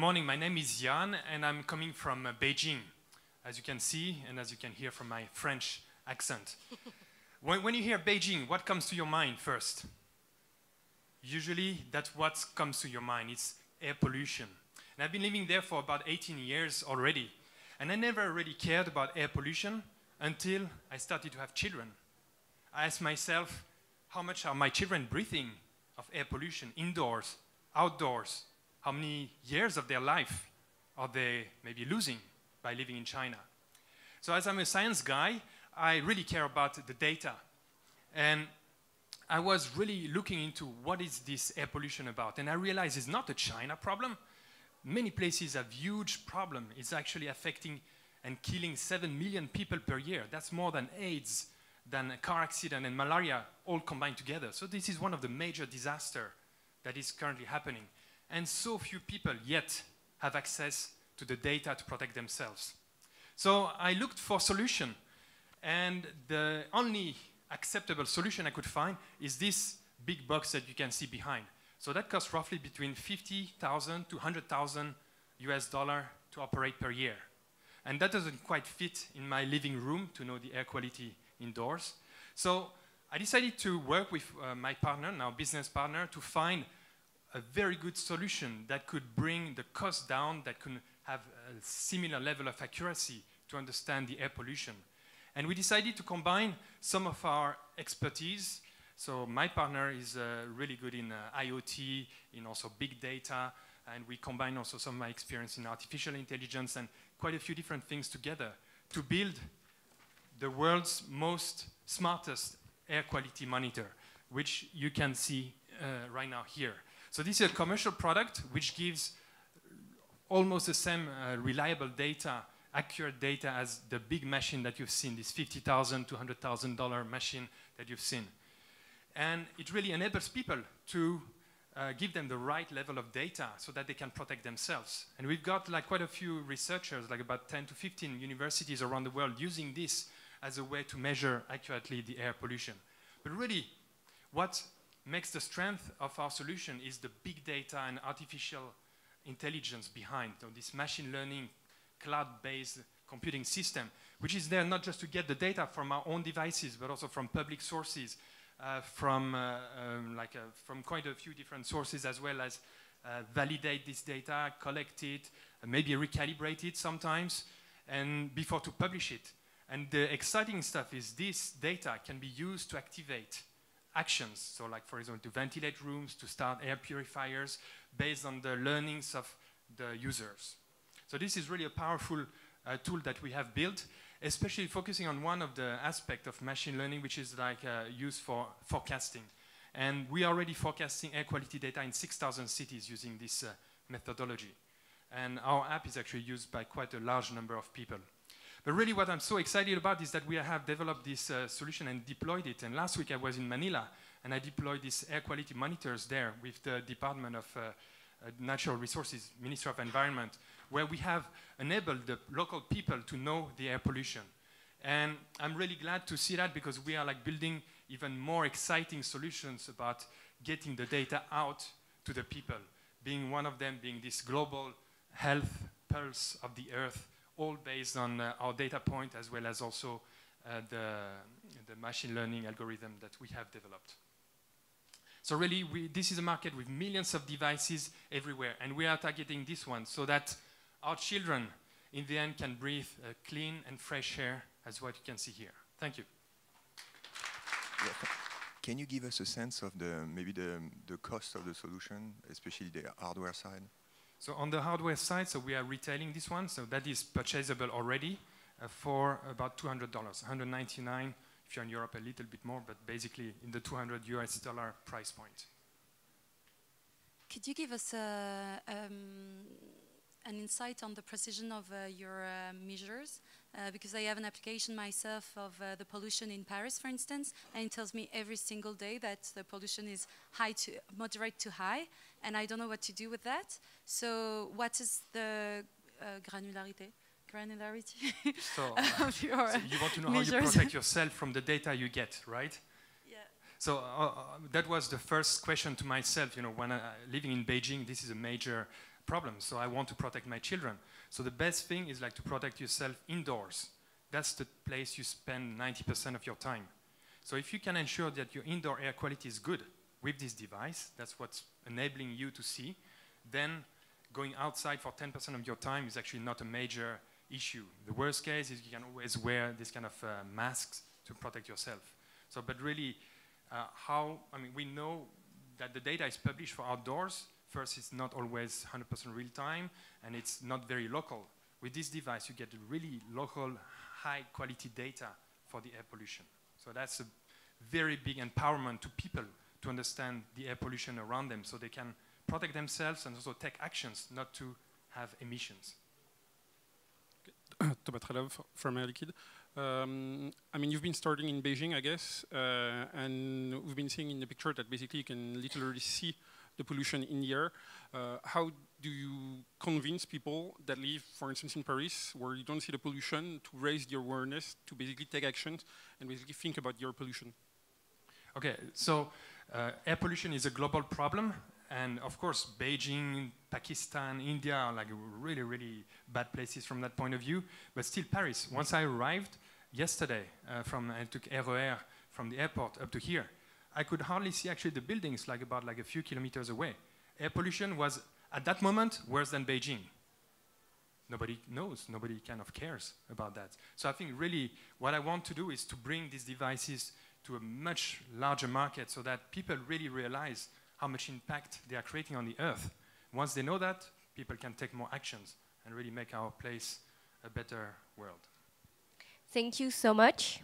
morning. My name is Yann, and I'm coming from uh, Beijing, as you can see, and as you can hear from my French accent. when, when you hear Beijing, what comes to your mind first? Usually, that's what comes to your mind. It's air pollution. And I've been living there for about 18 years already. And I never really cared about air pollution until I started to have children. I asked myself, how much are my children breathing of air pollution indoors, outdoors? How many years of their life are they maybe losing by living in China? So as I'm a science guy, I really care about the data. And I was really looking into what is this air pollution about. And I realized it's not a China problem. Many places have huge problem. It's actually affecting and killing 7 million people per year. That's more than AIDS, than a car accident and malaria all combined together. So this is one of the major disaster that is currently happening. And so few people yet have access to the data to protect themselves. So I looked for solution. And the only acceptable solution I could find is this big box that you can see behind. So that costs roughly between 50,000 to 100,000 US dollar to operate per year. And that doesn't quite fit in my living room to know the air quality indoors. So I decided to work with uh, my partner, now business partner, to find a very good solution that could bring the cost down, that could have a similar level of accuracy to understand the air pollution. And we decided to combine some of our expertise. So my partner is uh, really good in uh, IoT, in also big data, and we combine also some of my experience in artificial intelligence and quite a few different things together to build the world's most smartest air quality monitor, which you can see uh, right now here. So this is a commercial product which gives almost the same uh, reliable data, accurate data as the big machine that you've seen, this 50,000 to $100,000 machine that you've seen. And it really enables people to uh, give them the right level of data so that they can protect themselves. And we've got like quite a few researchers, like about 10 to 15 universities around the world using this as a way to measure accurately the air pollution. But really, what makes the strength of our solution is the big data and artificial intelligence behind, so this machine learning, cloud-based computing system, which is there not just to get the data from our own devices, but also from public sources, uh, from, uh, um, like uh, from quite a few different sources as well as uh, validate this data, collect it, maybe recalibrate it sometimes, and before to publish it. And the exciting stuff is this data can be used to activate actions. So like, for example, to ventilate rooms, to start air purifiers based on the learnings of the users. So this is really a powerful uh, tool that we have built especially focusing on one of the aspects of machine learning, which is like uh, used for forecasting. And we are already forecasting air quality data in 6,000 cities using this uh, methodology. And our app is actually used by quite a large number of people. But really what I'm so excited about is that we have developed this uh, solution and deployed it. And last week I was in Manila and I deployed these air quality monitors there with the Department of uh, uh, Natural Resources, Ministry of Environment, where we have enabled the local people to know the air pollution. And I'm really glad to see that because we are like building even more exciting solutions about getting the data out to the people, being one of them being this global health pulse of the earth, all based on uh, our data point as well as also uh, the, the machine learning algorithm that we have developed. So really, we, this is a market with millions of devices everywhere, and we are targeting this one so that our children, in the end, can breathe uh, clean and fresh air, as what you can see here. Thank you. Yeah. Can you give us a sense of the maybe the, the cost of the solution, especially the hardware side? So on the hardware side, so we are retailing this one, so that is purchasable already uh, for about $200, 199 if you're in Europe, a little bit more, but basically in the 200 US dollar price point. Could you give us a, um, an insight on the precision of uh, your uh, measures? Uh, because I have an application myself of uh, the pollution in Paris, for instance, and it tells me every single day that the pollution is high to moderate to high, and I don't know what to do with that. So, what is the uh, granularity? Granularity so, uh, so, you want to know measures. how you protect yourself from the data you get, right? Yeah. So uh, that was the first question to myself. You know, when I, living in Beijing, this is a major problem. So I want to protect my children. So the best thing is like to protect yourself indoors. That's the place you spend 90% of your time. So if you can ensure that your indoor air quality is good with this device, that's what's enabling you to see, then going outside for 10% of your time is actually not a major issue. The worst case is you can always wear this kind of uh, masks to protect yourself. So, but really, uh, how, I mean, we know that the data is published for outdoors. First, it's not always 100% real time, and it's not very local. With this device, you get really local, high quality data for the air pollution. So that's a very big empowerment to people to understand the air pollution around them so they can protect themselves and also take actions not to have emissions. Thomas Trelov from Air Liquide. Um, I mean, you've been starting in Beijing, I guess, uh, and we've been seeing in the picture that basically you can literally see the pollution in the air. Uh, how do you convince people that live, for instance, in Paris, where you don't see the pollution, to raise the awareness, to basically take actions, and basically think about your pollution? Okay, so uh, air pollution is a global problem, and of course, Beijing, Pakistan, India are like really, really bad places from that point of view. But still, Paris. Once I arrived yesterday, uh, from I took RER from the airport up to here, I could hardly see actually the buildings, like about like a few kilometers away. Air pollution was at that moment worse than Beijing. Nobody knows, nobody kind of cares about that. So I think really what I want to do is to bring these devices to a much larger market so that people really realize how much impact they are creating on the earth. Once they know that, people can take more actions and really make our place a better world. Thank you so much.